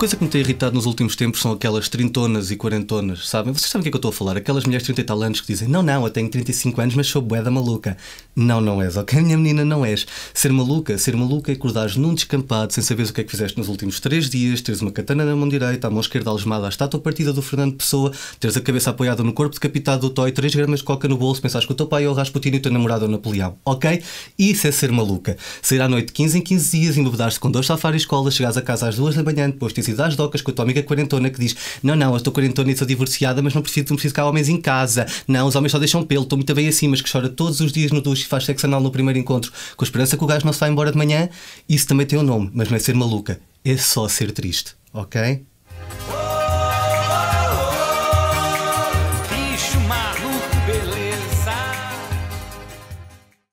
coisa que me tem irritado nos últimos tempos são aquelas trintonas e quarentonas, sabem? Vocês sabem o que é que eu estou a falar? Aquelas mulheres de 30 e tal anos que dizem: Não, não, eu tenho 35 anos, mas sou boeda maluca. Não, não és, ok? Minha menina, não és. Ser maluca, ser maluca é acordares num descampado sem saberes o que é que fizeste nos últimos 3 dias, teres uma katana na mão direita, a mão esquerda algemada à estátua partida do Fernando Pessoa, teres a cabeça apoiada no corpo decapitado do Toy, 3 gramas de coca no bolso, pensares que o teu pai é o Rasputin e o teu namorado é o Napoleão, ok? Isso é ser maluca. Sair à noite 15 em 15 dias, embebedar-se com dois safari escolas, chegares a casa às 2 da manhã, depois tens ido às docas com a tua amiga quarentona que diz: Não, não, eu estou quarentona e sou divorciada, mas não preciso, não preciso cá homens em casa. Não, os homens só deixam pelo, estou muito bem assim, mas que chora todos os dias no duche e faz sexo anal no primeiro encontro, com a esperança que o gajo não se vá embora de manhã. Isso também tem um nome, mas não é ser maluca, é só ser triste, ok?